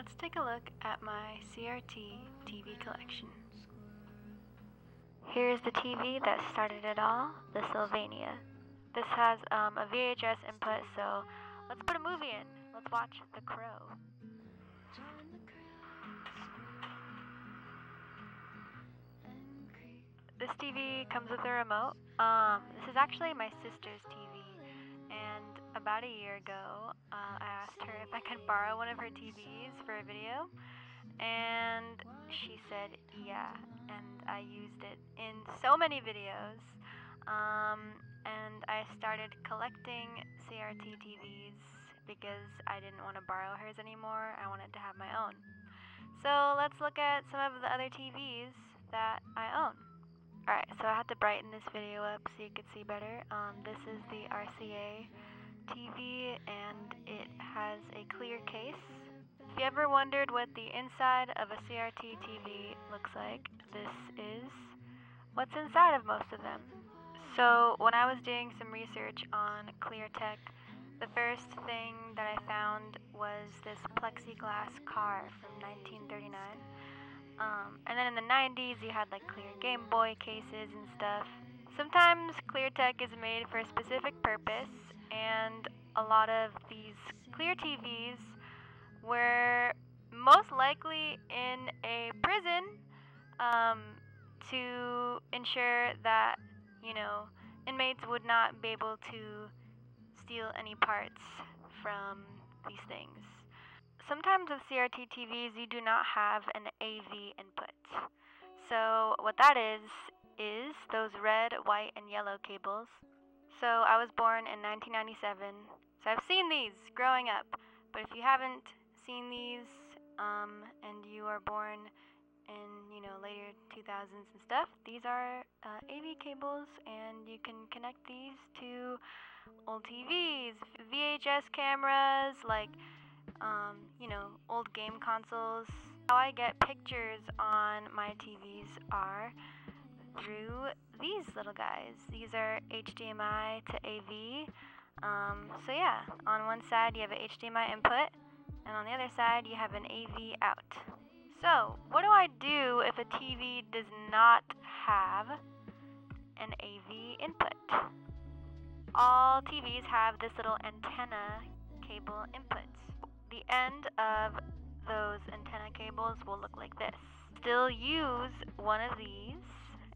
Let's take a look at my CRT TV collection. Here's the TV that started it all, the Sylvania. This has um, a VHS input, so let's put a movie in. Let's watch The Crow. This TV comes with a remote. Um, this is actually my sister's TV, and about a year ago, asked her if I could borrow one of her TVs for a video, and she said yeah, and I used it in so many videos. Um, and I started collecting CRT TVs because I didn't want to borrow hers anymore. I wanted to have my own. So let's look at some of the other TVs that I own. Alright, so I had to brighten this video up so you could see better. Um, this is the RCA TV and it has a clear case. If you ever wondered what the inside of a CRT TV looks like, this is what's inside of most of them. So when I was doing some research on ClearTech, the first thing that I found was this plexiglass car from 1939. Um, and then in the 90s, you had like clear Game Boy cases and stuff. Sometimes ClearTech is made for a specific purpose, and a lot of these clear TVs were most likely in a prison um, to ensure that, you know, inmates would not be able to steal any parts from these things. Sometimes with CRT TVs, you do not have an AV input. So, what that is, is those red, white, and yellow cables. So, I was born in 1997, so I've seen these growing up. But if you haven't seen these, um, and you are born in you know later 2000s and stuff, these are uh, AV cables, and you can connect these to old TVs, VHS cameras, like um, you know, old game consoles. How I get pictures on my TVs are through these little guys. These are HDMI to AV. Um, so yeah, on one side you have an HDMI input, and on the other side you have an AV out. So, what do I do if a TV does not have an AV input? All TVs have this little antenna cable inputs. The end of those antenna cables will look like this. Still use one of these,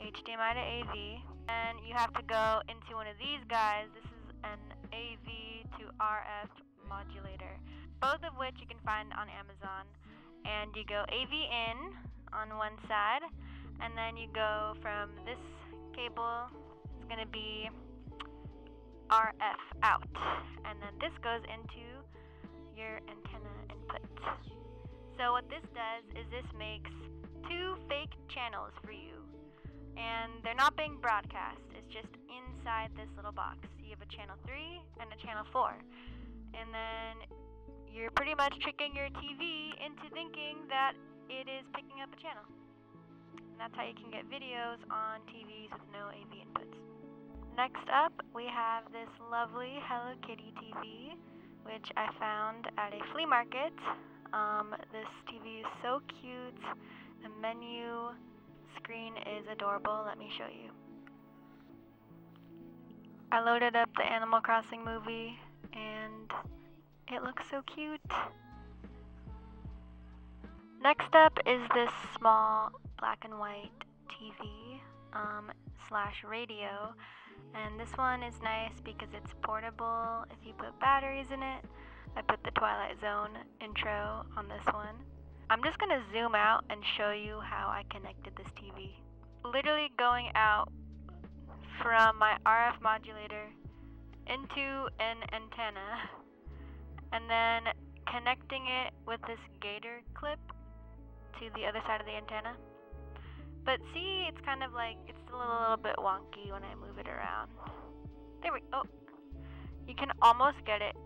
HDMI to AV, and you have to go into one of these guys. This is an AV to RF modulator, both of which you can find on Amazon. And you go AV in on one side, and then you go from this cable, it's going to be RF out, and then this goes into your antenna input. So what this does is this makes two fake channels for you. And they're not being broadcast, it's just inside this little box. You have a channel 3 and a channel 4. And then you're pretty much tricking your TV into thinking that it is picking up a channel. And that's how you can get videos on TVs with no AV inputs. Next up, we have this lovely Hello Kitty TV which I found at a flea market. Um, this TV is so cute. The menu screen is adorable. Let me show you. I loaded up the Animal Crossing movie and it looks so cute. Next up is this small black and white TV um, slash radio and this one is nice because it's portable if you put batteries in it. I put the Twilight Zone intro on this one. I'm just to zoom out and show you how I connected this TV. Literally going out from my RF modulator into an antenna and then connecting it with this gator clip to the other side of the antenna. But see, it's kind of like, it's a little, little bit wonky when I move it around. There we go. Oh, you can almost get it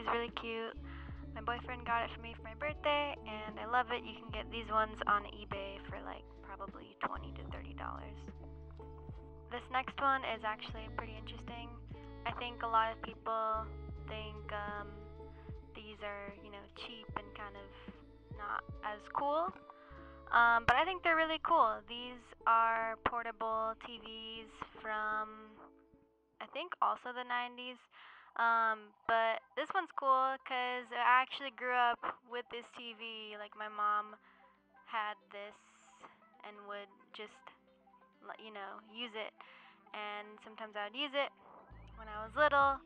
Is really cute. My boyfriend got it for me for my birthday, and I love it. You can get these ones on eBay for like probably 20 to 30 dollars. This next one is actually pretty interesting. I think a lot of people think um, these are, you know, cheap and kind of not as cool. Um, but I think they're really cool. These are portable TVs from, I think, also the 90s. Um, but this one's cool because I actually grew up with this TV. Like, my mom had this and would just, you know, use it. And sometimes I would use it when I was little.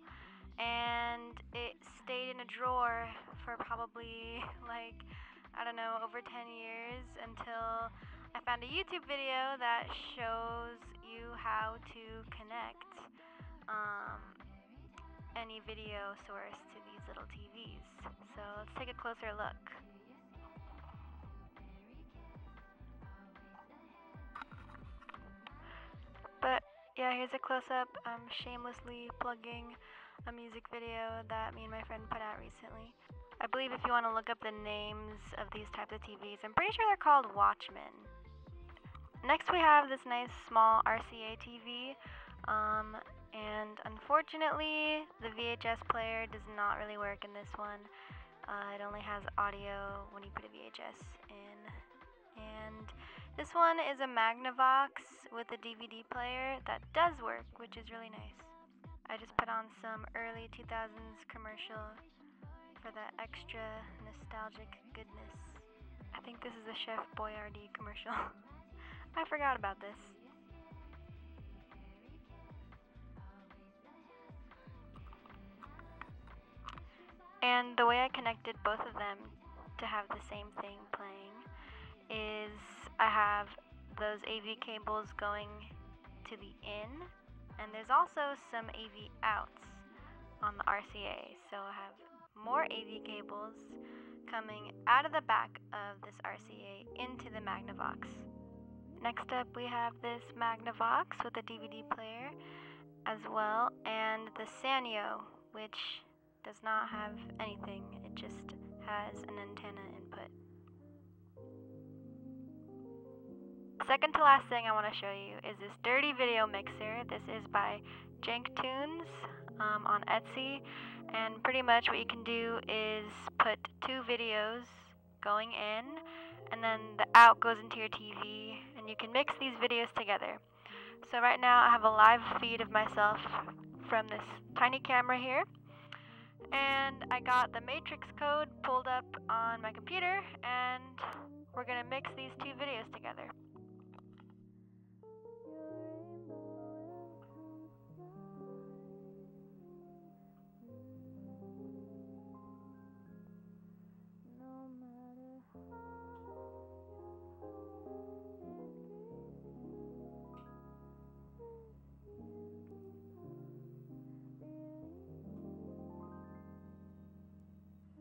And it stayed in a drawer for probably like I don't know, over 10 years until I found a YouTube video that shows you how to connect um, any video source to these little TVs. So let's take a closer look. But yeah, here's a close up. I'm shamelessly plugging a music video that me and my friend put out recently. I believe if you want to look up the names of these types of TVs, I'm pretty sure they're called Watchmen. Next, we have this nice small RCA TV. Um, and unfortunately, the VHS player does not really work in this one. Uh, it only has audio when you put a VHS in. And this one is a Magnavox with a DVD player that does work, which is really nice. I just put on some early 2000s commercial for that extra nostalgic goodness. I think this is a Chef Boyardee commercial. I forgot about this. And the way I connected both of them to have the same thing playing is I have those AV cables going to the in, and there's also some AV outs on the RCA. So I have more AV cables coming out of the back of this RCA into the Magnavox. Next up we have this Magnavox with a DVD player as well and the Sanyo which does not have anything, it just has an antenna input. Second to last thing I want to show you is this dirty video mixer. This is by JankTunes um, on Etsy and pretty much what you can do is put two videos going in and then the out goes into your TV and you can mix these videos together. So right now I have a live feed of myself from this tiny camera here and I got the matrix code pulled up on my computer and we're to mix these two videos together.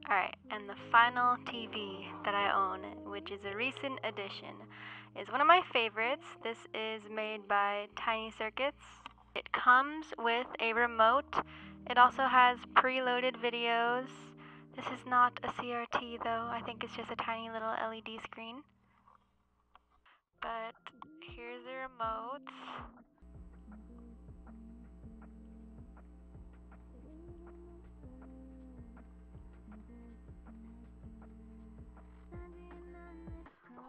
Alright, and the final TV that I own, which is a recent addition, is one of my favorites. This is made by Tiny Circuits. It comes with a remote. It also has preloaded videos. This is not a CRT though, I think it's just a tiny little LED screen. But here's the remote.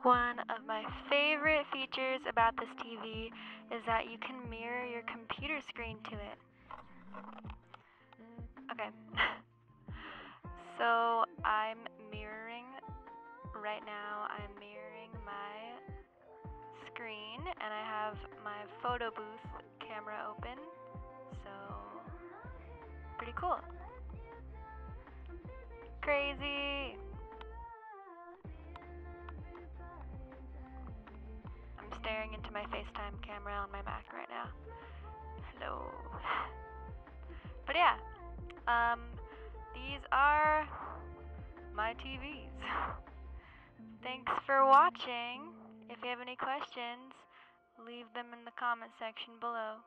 One of my favorite features about this TV is that you can mirror your computer screen to it. Okay. so I'm mirroring right now. I'm mirroring my screen and I have my photo booth camera open. So pretty cool. Crazy. Staring into my FaceTime camera on my Mac right now. Hello. But yeah, um, these are my TVs. Thanks for watching. If you have any questions, leave them in the comment section below.